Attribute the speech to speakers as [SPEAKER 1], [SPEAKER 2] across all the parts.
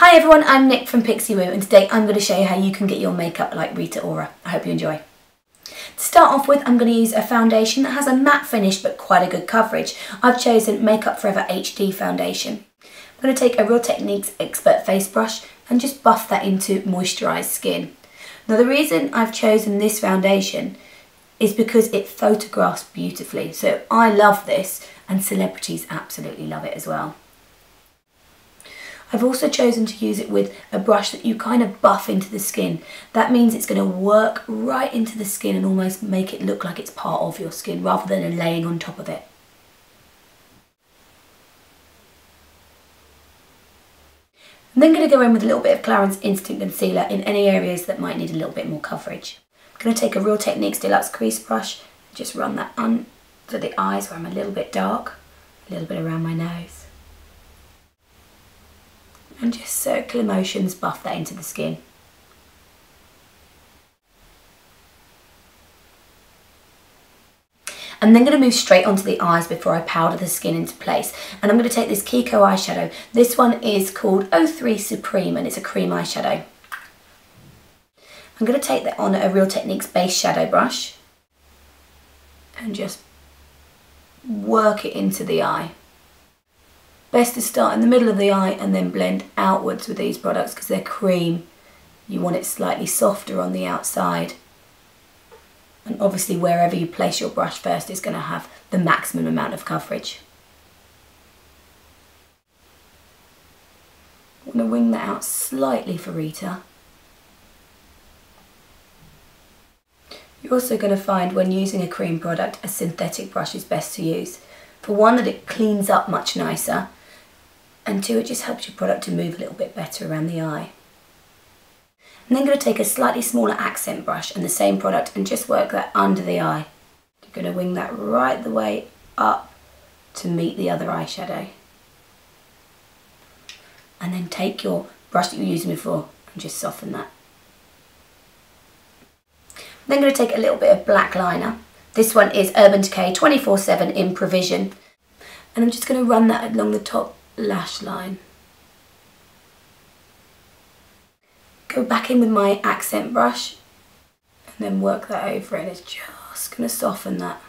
[SPEAKER 1] Hi everyone, I'm Nick from Pixiwoo and today I'm going to show you how you can get your makeup like Rita Ora. I hope you enjoy. To start off with, I'm going to use a foundation that has a matte finish but quite a good coverage. I've chosen Makeup Forever HD foundation. I'm going to take a Real Techniques Expert Face Brush and just buff that into moisturised skin. Now the reason I've chosen this foundation is because it photographs beautifully. So I love this and celebrities absolutely love it as well. I've also chosen to use it with a brush that you kind of buff into the skin. That means it's going to work right into the skin and almost make it look like it's part of your skin rather than laying on top of it. I'm then going to go in with a little bit of Clarins Instant Concealer in any areas that might need a little bit more coverage. I'm going to take a Real Techniques Deluxe Crease Brush just run that under the eyes where I'm a little bit dark, a little bit around my nose and just circular motions buff that into the skin. I'm then going to move straight onto the eyes before I powder the skin into place. And I'm going to take this Kiko eyeshadow. This one is called 03 Supreme and it's a cream eyeshadow. I'm going to take that on a Real Techniques base shadow brush and just work it into the eye. Best to start in the middle of the eye and then blend outwards with these products because they're cream. You want it slightly softer on the outside. And obviously wherever you place your brush first is going to have the maximum amount of coverage. I'm going to wing that out slightly for Rita. You're also going to find when using a cream product, a synthetic brush is best to use. For one, that it cleans up much nicer, and two, it just helps your product to move a little bit better around the eye. I'm then going to take a slightly smaller accent brush and the same product and just work that under the eye. You're going to wing that right the way up to meet the other eyeshadow. And then take your brush that you were using before and just soften that. I'm then going to take a little bit of black liner. This one is Urban Decay 24-7 in Perversion. And I'm just going to run that along the top lash line. Go back in with my accent brush and then work that over and it's just going to soften that.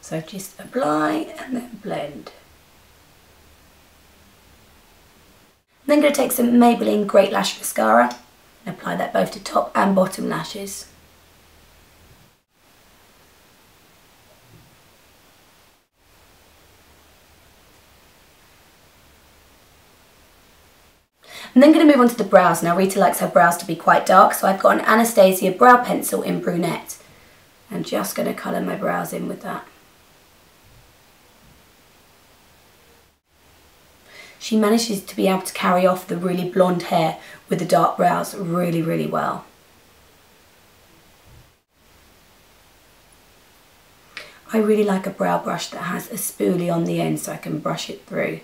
[SPEAKER 1] So just apply and then blend. I'm then going to take some Maybelline Great Lash Mascara and apply that both to top and bottom lashes. I'm then going to move on to the brows. Now Rita likes her brows to be quite dark, so I've got an Anastasia brow pencil in brunette. I'm just going to colour my brows in with that. She manages to be able to carry off the really blonde hair with the dark brows really, really well. I really like a brow brush that has a spoolie on the end so I can brush it through.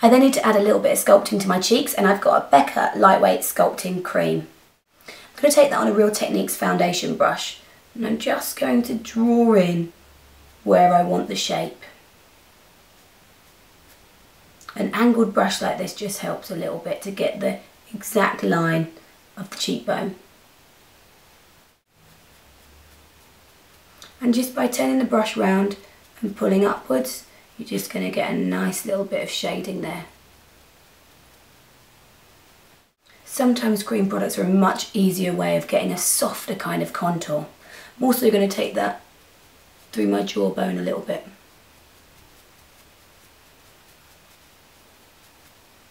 [SPEAKER 1] I then need to add a little bit of sculpting to my cheeks and I've got a Becca Lightweight Sculpting Cream. I'm going to take that on a Real Techniques foundation brush and I'm just going to draw in where I want the shape. An angled brush like this just helps a little bit to get the exact line of the cheekbone. And just by turning the brush round and pulling upwards, you're just going to get a nice little bit of shading there. Sometimes cream products are a much easier way of getting a softer kind of contour. I'm also going to take that through my jawbone a little bit.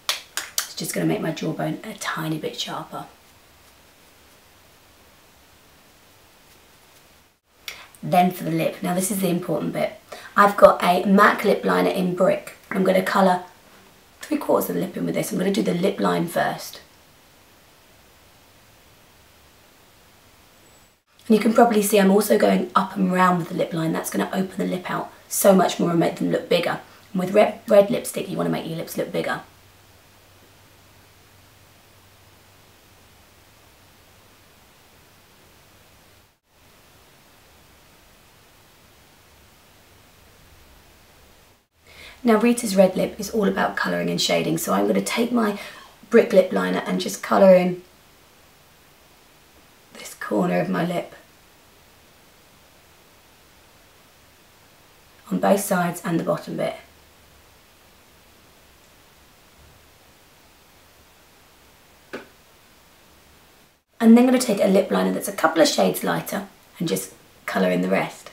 [SPEAKER 1] It's just going to make my jawbone a tiny bit sharper. Then for the lip. Now this is the important bit. I've got a MAC lip liner in Brick. I'm going to colour three quarters of the lip in with this. I'm going to do the lip line first. And you can probably see I'm also going up and round with the lip line. That's going to open the lip out so much more and make them look bigger. And with red, red lipstick, you want to make your lips look bigger. Now Rita's red lip is all about colouring and shading, so I'm going to take my brick lip liner and just colour in this corner of my lip. On both sides and the bottom bit. And then I'm going to take a lip liner that's a couple of shades lighter and just colour in the rest.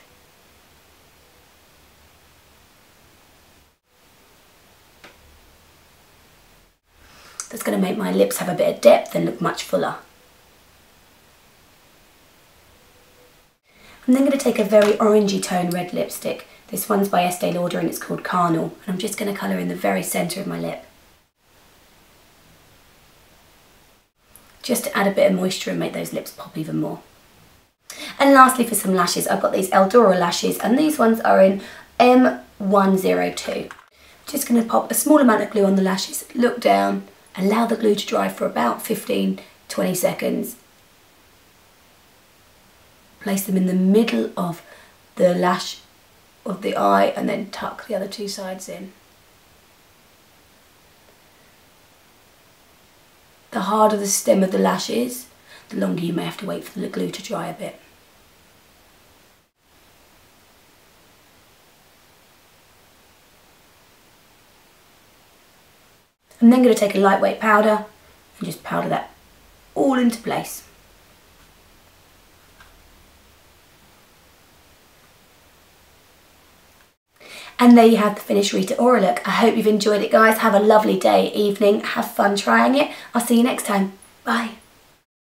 [SPEAKER 1] That's going to make my lips have a bit of depth and look much fuller. I'm then going to take a very orangey tone red lipstick. This one's by Estee Lauder and it's called Carnal. And I'm just going to colour in the very centre of my lip. Just to add a bit of moisture and make those lips pop even more. And lastly for some lashes, I've got these Eldora lashes and these ones are in M102. Just going to pop a small amount of glue on the lashes, look down, allow the glue to dry for about 15-20 seconds. Place them in the middle of the lash of the eye and then tuck the other two sides in. The harder the stem of the lash is, the longer you may have to wait for the glue to dry a bit. I'm then going to take a lightweight powder and just powder that all into place. And there you have the finished Rita Ora look. I hope you've enjoyed it guys. Have a lovely day, evening. Have fun trying it. I'll see you next time. Bye.